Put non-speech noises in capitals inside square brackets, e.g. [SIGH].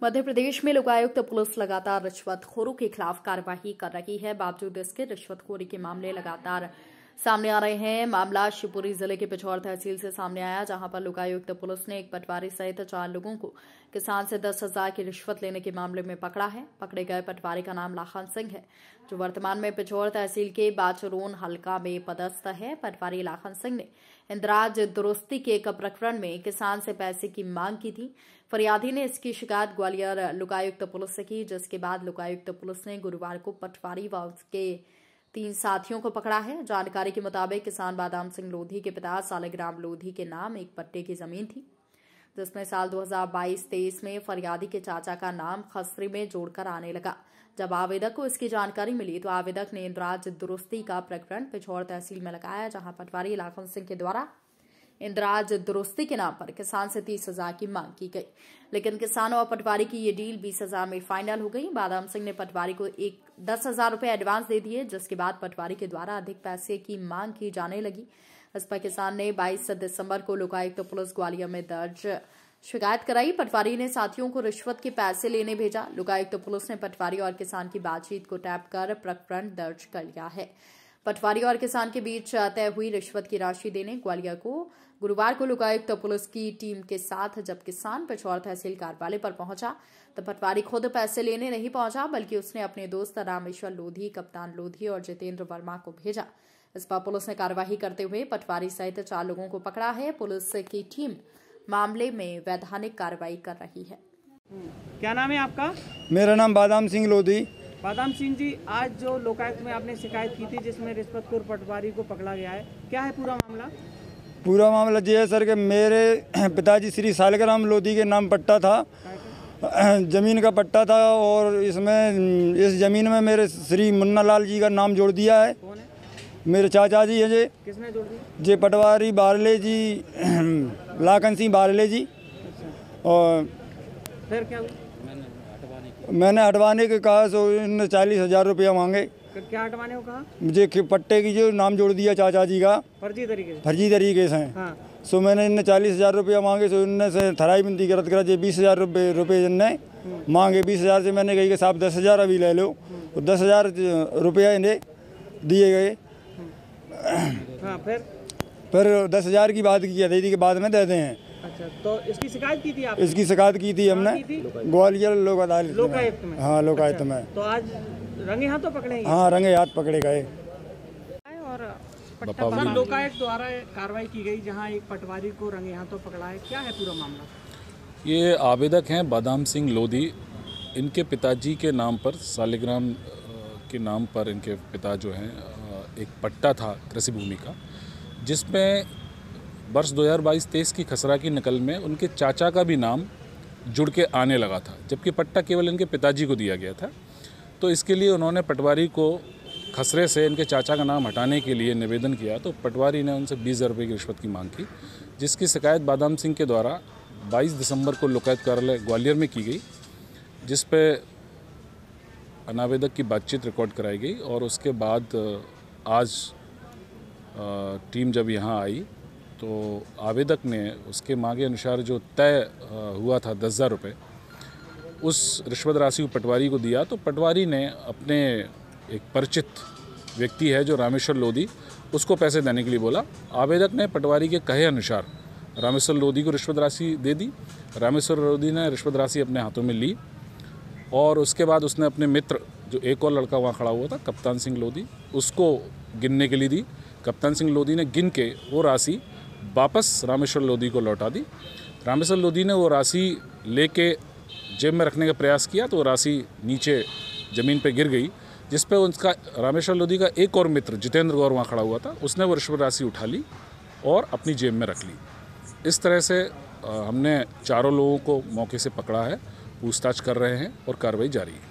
मध्य प्रदेश में लोकायुक्त पुलिस लगातार रिश्वतखोरों के खिलाफ कार्रवाई कर रही है। बावजूद इसके रिश्वतखोरी के मामले लगातार सामने आ रहे हैं। मामला शिवपुरी ज़िले के पिछौर तहसील से सामने आया, जहाँ पर लोकायुक्त पुलिस ने एक पटवारी सहित चार लोगों को किसान से दस हज़ार की रिश्वत लेने के मामले में पकड़ा है। पकड़े गए पटवारी का नाम लाखन सिंह है, जो वर्तमान में पिछौर तहसील के बाचरोन हल्का में पदस्थ है। पटवारी लाखन सिंह ने इंदिराज दुरुस्ती के एक प्रकरण में किसान से पैसे की मांग की थी। फरियादी ने इसकी शिकायत ग्वालियर लोकायुक्त पुलिस से की, जिसके बाद लोकायुक्त पुलिस ने गुरुवार को पटवारी व उसके तीन साथियों को पकड़ा है। जानकारी के मुताबिक किसान बादाम सिंह लोधी के पिता सालिग्राम लोधी के नाम एक पट्टे की ज़मीन थी। जिसमें साल 2022-23 में फरियादी के चाचा का नाम खसरी में जोड़कर आने लगा। जब आवेदक को इसकी जानकारी मिली तो आवेदक ने इंद्राज दुरुस्ती का प्रकरण पिछौर तहसील में लगाया, जहाँ पटवारी लाखन सिंह के द्वारा इंदिराज दुरुस्ती के नाम पर किसान से तीस हज़ार की मांग की गई। लेकिन किसानों और पटवारी की ये डील बीस हज़ार में फाइनल हो गई। बादाम सिंह ने पटवारी को एक दस हज़ार रुपये एडवांस दे दिए, जिसके बाद पटवारी के द्वारा अधिक पैसे की मांग की जाने लगी। इस पर किसान ने बाईस दिसंबर को लोकायुक्त तो पुलिस ग्वालियर में दर्ज शिकायत कराई। पटवारी ने साथियों को रिश्वत के पैसे लेने भेजा। लोकायुक्त तो पुलिस ने पटवारी और किसान की बातचीत को टैप कर प्रकरण दर्ज कर लिया है। पटवारी और किसान के बीच तय हुई रिश्वत की राशि देने। ग्वालियर को गुरुवार को लोकायुक्त तो पुलिस की टीम के साथ जब किसान पिछौर तहसील कार्यालय पर पहुँचा तो पटवारी खुद पैसे लेने नहीं पहुँचा, बल्कि उसने अपने दोस्त रामेश्वर लोधी, कप्तान लोधी और जितेंद्र वर्मा को भेजा। इस पर पुलिस ने कार्यवाही करते हुए पटवारी सहित चार लोगों को पकड़ा है। पुलिस की टीम मामले में वैधानिक कार्रवाई कर रही है। क्या नाम है आपका? मेरा नाम बादाम सिंह लोधी। बादाम सिंह जी आज जो लोकायुक्त में आपने शिकायत की थी जिसमें रिश्वतखोर पटवारी को पकड़ा गया है क्या है पूरा मामला? पूरा मामला ये है सर कि मेरे [CLEARS THROAT] पिताजी श्री सालग्राम लोधी के नाम पट्टा था। [CLEARS THROAT] ज़मीन का पट्टा था और इसमें इस ज़मीन में मेरे श्री मुन्ना लाल जी का नाम जोड़ दिया है। मेरे चाचा जी हैं जे। किसने जोड़ जे पटवारी बारले जी लाखन सिंह बारले जी। और फिर क्या हुआ? मैंने हटवाने के कहा सो इन्होंने चालीस हज़ार रुपया मांगे। क्या हटवाने को कहा? मुझे कि पट्टे की जो नाम जोड़ दिया चाचा जी का। फर्जी तरीके से। फर्जी तरीके से। हाँ। सो मैंने इनने चालीस हज़ार रुपया मांगे सो इनने से थराई बिनती करत करा जे बीस हज़ार रुपये रुपये इनने मांगे। बीस हज़ार से मैंने कही कि साहब दस हज़ार अभी ले लो। तो दस हज़ार रुपया इन्हें दिए गए। हाँ फिर? फिर दस हज़ार की बात की थी कि बाद में दे दें। अच्छा तो इसकी शिकायत की थी आप इसकी शिकायत की थी हमने। ग्वालियर लोक अदालत लोकायुक्त में? हाँ लोकायुक्त में। तो आज रंगे हाथों पकड़ेंगे? हाँ रंगे हाथ पकड़े गए। और लोकायुक्त द्वारा कार्रवाई की गई जहाँ एक पटवारी को रंगे हाथों पकड़ा है। क्या है पूरा मामला? ये आवेदक हैं बादाम सिंह लोधी। इनके पिताजी के नाम पर सालिग्राम के नाम पर इनके पिता जो हैं एक पट्टा था कृषि भूमि का, जिसमें वर्ष 2022-23 की खसरा की नकल में उनके चाचा का भी नाम जुड़ के आने लगा था, जबकि पट्टा केवल इनके पिताजी को दिया गया था। तो इसके लिए उन्होंने पटवारी को खसरे से इनके चाचा का नाम हटाने के लिए निवेदन किया तो पटवारी ने उनसे बीस हज़ार रुपये की रिश्वत की मांग की, जिसकी शिकायत बादाम सिंह के द्वारा 22 दिसंबर को लोकायुक्त कार्यालय ग्वालियर में की गई, जिस पे अनावेदक की बातचीत रिकॉर्ड कराई गई और उसके बाद आज टीम जब यहाँ आई तो आवेदक ने उसके मांगे अनुसार जो तय हुआ था दस हज़ार रुपये उस रिश्वत राशि को पटवारी को दिया तो पटवारी ने अपने एक परिचित व्यक्ति है जो रामेश्वर लोधी, उसको पैसे देने के लिए बोला। आवेदक ने पटवारी के कहे अनुसार रामेश्वर लोधी को रिश्वत राशि दे दी। रामेश्वर लोधी ने रिश्वत राशि अपने हाथों में ली और उसके बाद उसने अपने मित्र जो एक और लड़का वहाँ खड़ा हुआ था, कप्तान सिंह लोधी, उसको गिनने के लिए दी। कप्तान सिंह लोधी ने गिन के वो राशि वापस रामेश्वर लोधी को लौटा दी। रामेश्वर लोधी ने वो राशि लेके जेब में रखने का प्रयास किया तो वो राशि नीचे ज़मीन पर गिर गई, जिस पर उनका रामेश्वर लोधी का एक और मित्र जितेंद्र गौर वहाँ खड़ा हुआ था, उसने वो रिश्वत राशि उठा ली और अपनी जेब में रख ली। इस तरह से हमने चारों लोगों को मौके से पकड़ा है, पूछताछ कर रहे हैं और कार्रवाई जारी है।